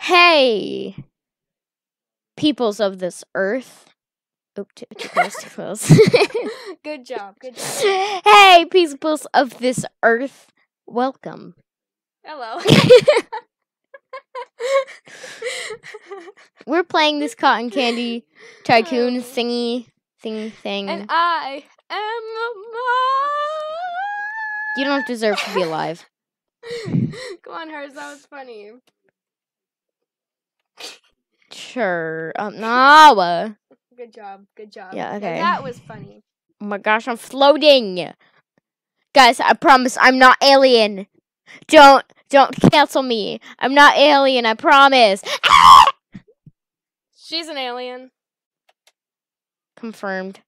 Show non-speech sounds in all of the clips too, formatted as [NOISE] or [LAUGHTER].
Hey, peoples of this earth. Oh, too, too close, too close. [LAUGHS] good job. Good job. [LAUGHS] hey, peoples of this earth. Welcome. Hello. [LAUGHS] We're playing this cotton candy tycoon Oh. thingy thing thing. and I am a You don't deserve to be alive. Come on, Harz. That was funny. Sure. Um, no. Good job. Good job. Yeah, okay. That was funny. Oh my gosh, I'm floating. Guys, I promise I'm not alien. Don't don't cancel me. I'm not alien, I promise. She's an alien. Confirmed.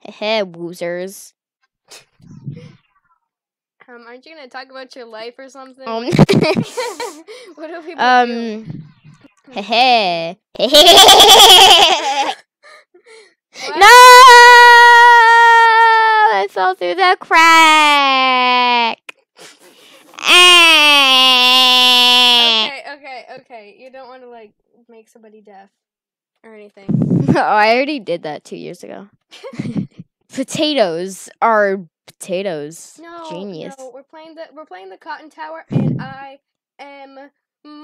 Heh woozers. Um, aren't you gonna talk about your life or something? Um, [LAUGHS] what do people [LAUGHS] um heh heh. [LAUGHS] What? No! I fell through the crack. Okay, eh. okay, okay. You don't want to like make somebody deaf or anything. [LAUGHS] oh, I already did that two years ago. [LAUGHS] potatoes are potatoes. No, Genius. no. We're playing the we're playing the Cotton Tower, and I am. And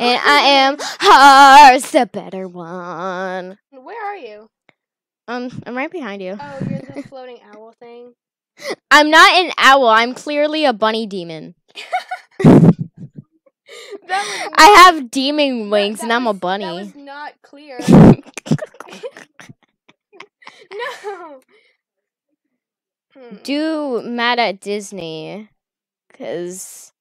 I am [LAUGHS] Harz, the better one. Where are you? Um, I'm right behind you. Oh, you're the floating owl thing. [LAUGHS] I'm not an owl. I'm clearly a bunny demon. [LAUGHS] I have demon wings, that and I'm a was- That bunny. was not clear. no. Hmm. Do mad at Disney, cause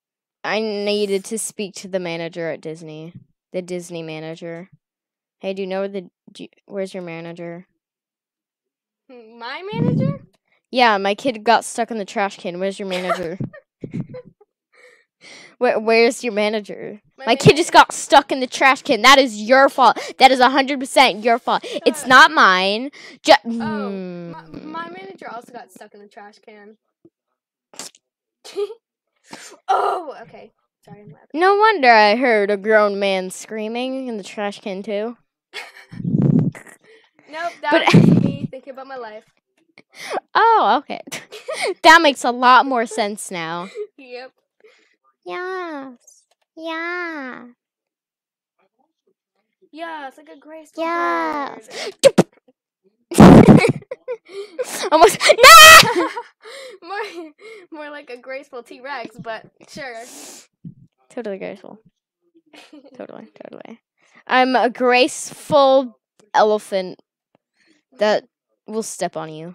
I needed to speak to the manager at Disney, the Disney manager. Hey, do you know where the you- where's your manager? My manager? Yeah, my kid got stuck in the trash can. Where's your manager? [LAUGHS] Where, where's your manager? My kid just got stuck in the trash can. That is your fault. That is 100% your fault. It's Uh, not mine. Ju- Oh, Hmm. my, my manager also got stuck in the trash can. [LAUGHS] oh, okay. Sorry, I'm laughing. No wonder I heard a grown man screaming in the trash can, too. [LAUGHS] Nope, that But- was me thinking about my life. Oh, okay. [LAUGHS] that makes a lot more sense now. Yep. Yes. Yeah. Yeah, it's like a graceful Yes. [LAUGHS] [LAUGHS] Almost. [LAUGHS] No! [LAUGHS] more, more like a graceful T Rex, but sure. Totally graceful. Totally, totally. I'm a graceful elephant that will step on you.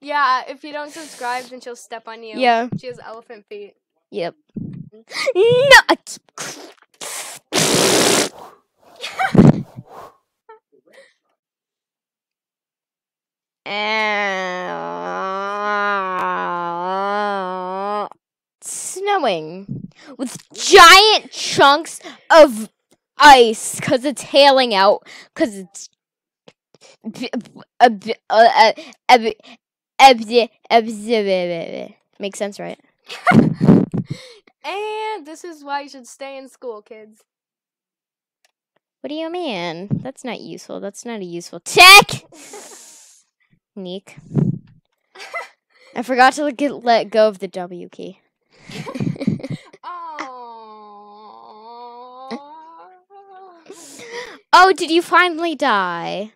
yeah, if you don't subscribe, then she'll step on you. Yeah. She has elephant feet. Yep. Mm-hmm. No. I keep- Uh, snowing with giant chunks of ice because it's hailing out because it's makes sense right? [LAUGHS] And this is why you should stay in school, kids. what do you mean? That's not useful. That's not a useful [LAUGHS] tech [LAUGHS] Neek. I forgot to get, let go of the W key. Aww. Oh, did you finally die?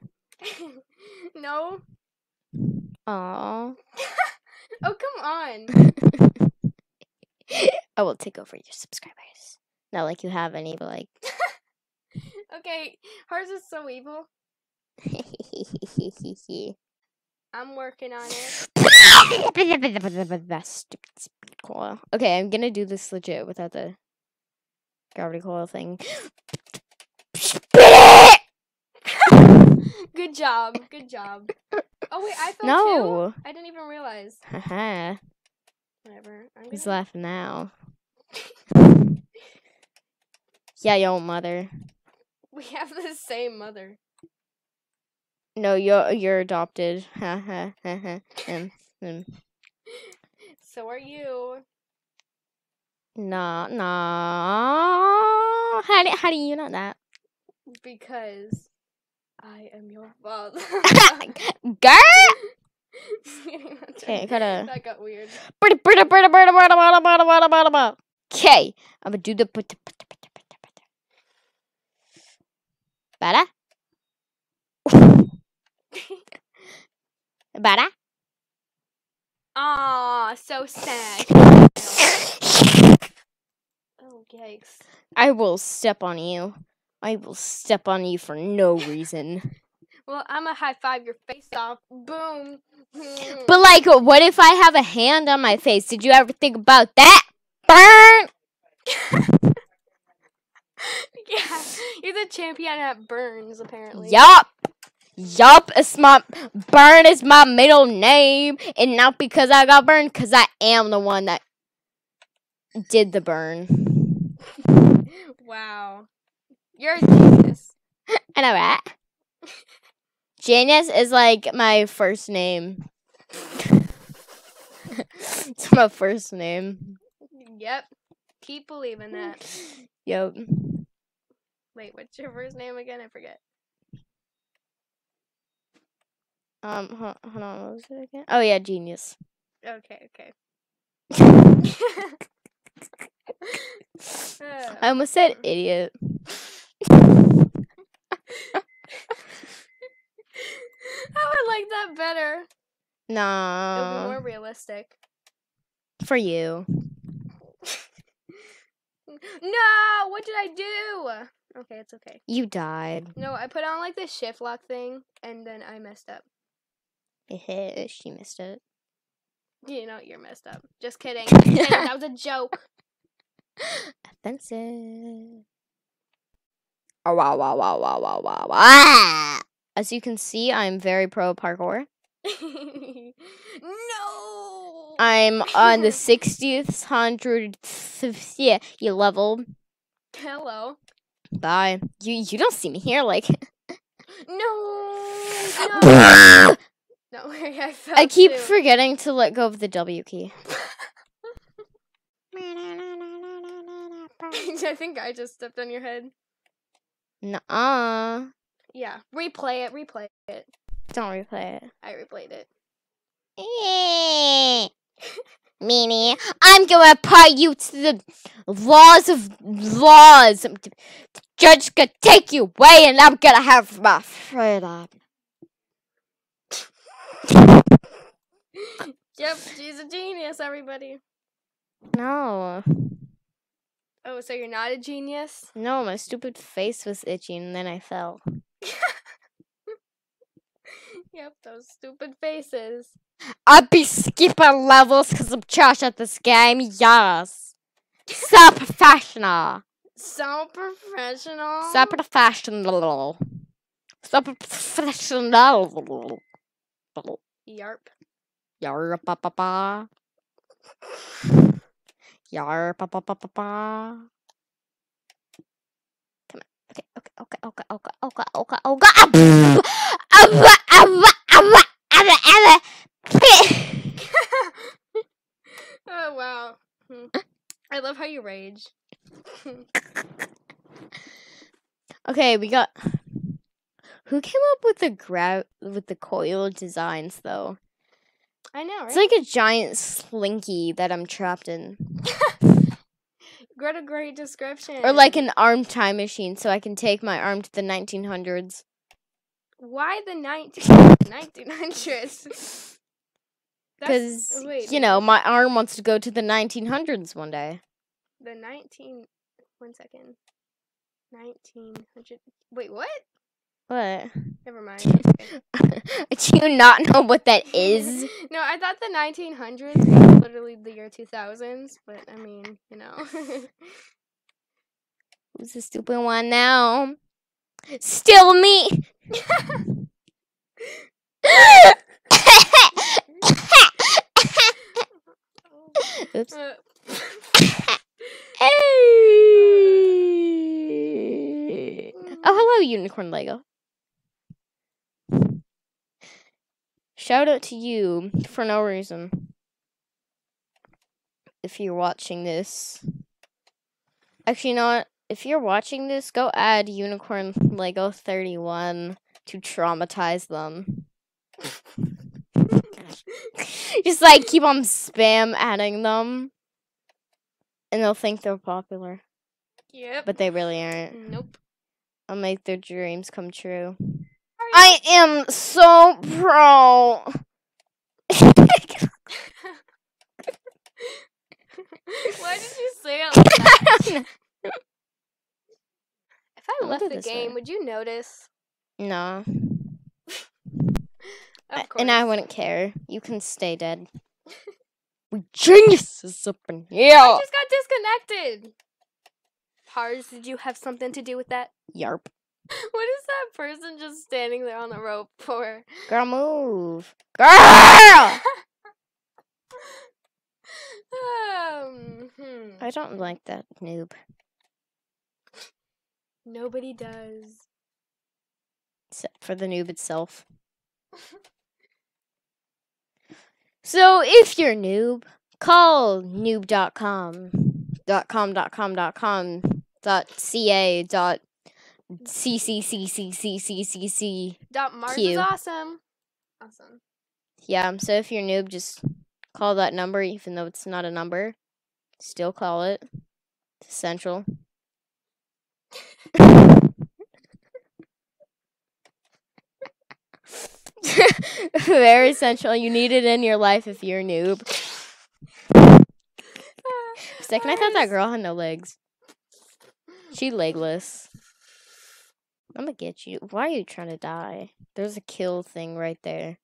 [LAUGHS] no. Aw. [LAUGHS] Oh, come on. [LAUGHS] I will take over your subscribers. Not like you have any, but like. Okay, Harz is so evil. I'm working on it. Stupid speed coil. Okay, I'm gonna do this legit without the gravity coil thing. [LAUGHS] Good job. Good job. Oh wait, I fell No. too. I didn't even realize. Haha. Whatever. I'm Who's gonna- laughing now? [LAUGHS] Yeah, yo, mother. We have the same mother. No, you're you're adopted. Um, um. So are you. No, no. How do, how do you know that? Because I am your father. Girl! Okay, gotta. That got weird. Okay, I'm gonna do the. Bada? [LAUGHS] Bada? Aw, so sad. [LAUGHS] Oh, yikes. I will step on you. I will step on you for no reason. [LAUGHS] Well, I'm gonna high five your face off. Boom. But like, what if I have a hand on my face? Did you ever think about that? Burn! yeah, you're the champion at burns, apparently. Yup. Yup. It's my burn is my middle name, and not because I got burned, because I am the one that did the burn. Wow. You're a genius. [LAUGHS] I know, right? Genius is like my first name. [LAUGHS] it's my first name. Yep. Keep believing that. Yep. Wait, what's your first name again? I forget. Um, hold, hold on, what was it again? Oh yeah, genius. Okay, okay. [LAUGHS] I almost said idiot. [LAUGHS] I would like that better. It would be Nah, more realistic. for you. [LAUGHS] No, what did I do? Okay, it's okay. You died. No, I put on like the shift lock thing and then I messed up. She missed it. You know, you're messed up. Just kidding. [LAUGHS] Just kidding. that was a joke. Offensive. Oh, wow, wow, wow, wow, wow, wow, wow. As you can see, I'm very pro parkour. [LAUGHS] no. I'm on the [LAUGHS] 60th, 100th, yeah, you level. Hello. Bye. You you don't see me here, like. No. No. [LAUGHS] I no I, fell keep too. forgetting to let go of the W key. [LAUGHS] [LAUGHS] I think I just stepped on your head. Nuh-uh. Yeah. Replay it. Replay it. Don't replay it. I replayed it. Eh. Meanie, I'm gonna put you to the laws of laws. The judge gonna take you away, and I'm gonna have my freedom. Yep, she's a genius, everybody. No, Oh, so you're not a genius? no, my stupid face was itching, and then I fell. [LAUGHS] Yep, those stupid faces. I'd be skipping levels because I'm trash at this game. Yes, so professional, So professional. so professional, so professional. Yarp. Yar pa pa pa. Yar pa pa pa pa pa. Come on. Okay, okay, okay, okay, okay, okay, okay, okay. Abba, abba, abba, abba, abba. oh wow. I love how you rage. Okay, we got. Who came up with the gra- with the coil designs though? I know, right? It's like a giant slinky that I'm trapped in, [LAUGHS] What a great description. or like an arm time machine, so I can take my arm to the 1900s. why the 19 1900s? Because [LAUGHS] you know, my arm wants to go to the 1900s one day. the 19 one second 1900 wait what What? never mind [LAUGHS] Do you not know what that is? [LAUGHS] no i thought the 1900s was literally the year 2000s but i mean you know [LAUGHS] Who's the stupid one now? Still me. Oops. Uh, Hey. Oh, hello, Unicorn Lego. Shout out to you for no reason. If you're watching this. Actually, you know what? If you're watching this, go add Unicorn Lego 31 to traumatize them. [LAUGHS] Just like keep on spam adding them. And they'll think they're popular. Yep. But they really aren't. nope. I'll make their dreams come true. I am so pro. [LAUGHS] Why did you say it like that? [LAUGHS] If I left the game, way. would you notice? no. [LAUGHS] Of I- and I wouldn't care. You can stay dead. we geniuses up in here. I just got disconnected. Pars, did you have something to do with that? Yarp. [LAUGHS] What is that person just standing there on the rope for? Girl, move. Girl! um, hmm. I don't like that noob. Nobody does. Except for the noob itself. [LAUGHS] So if you're noob, call noob.com. Dot com dot com dot com dot ca dot C C C C C C C C. Dot Marz is awesome. Awesome. Yeah. So if you're noob, just call that number, even though it's not a number. Still call it. It's essential. [LAUGHS] Very essential. You need it in your life if you're a noob. [LAUGHS] Second, I thought that girl had no legs. She legless. I'm gonna get you. Why are you trying to die? There's a kill thing right there.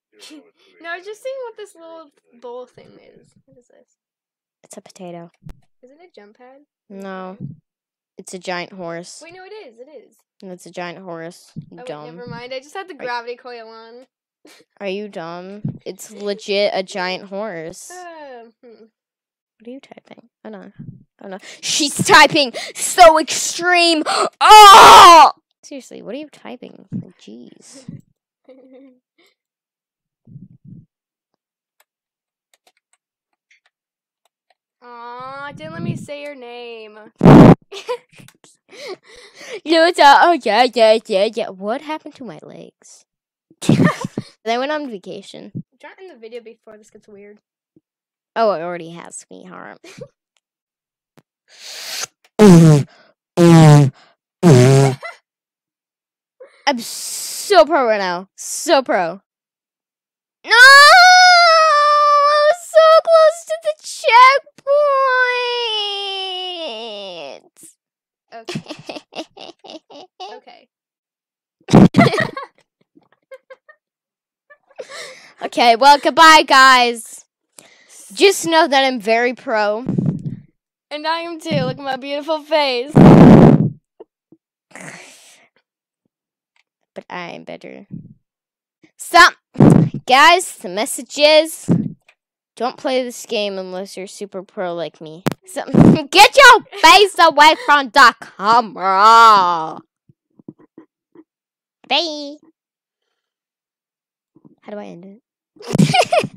No, I was just seeing what this little bowl thing is. What is this? It's a potato. Is it a jump pad? No. It's a giant horse. Wait, no, it is. It is. And it's a giant horse. You Oh, wait, dumb. never mind. I just had the Are- gravity coil on. [LAUGHS] Are you dumb? It's legit a giant horse. Uh, hmm. What are you typing? I don't. no. Oh no. She's typing so extreme. Oh! Seriously, what are you typing? Like, Jeez. [LAUGHS] Aw, didn't let me say your name. [LAUGHS] Luta, oh yeah, yeah, yeah, yeah. What happened to my legs? [LAUGHS] they went on vacation. Try end the video before this gets weird. Oh, it already has, sweetheart. I'm so pro right now. So pro. No! I was so close to the checkpoint. Okay. Okay. [LAUGHS] okay, well, goodbye, guys. Just know that I'm very pro. And I am too. Look at my beautiful face. [LAUGHS] but I'm better. So, guys, the message is don't play this game unless you're super pro like me. So, [LAUGHS] get your face away from the camera. Bye. How do I end it? [LAUGHS]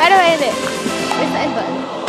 How do I end it? Where's the end button?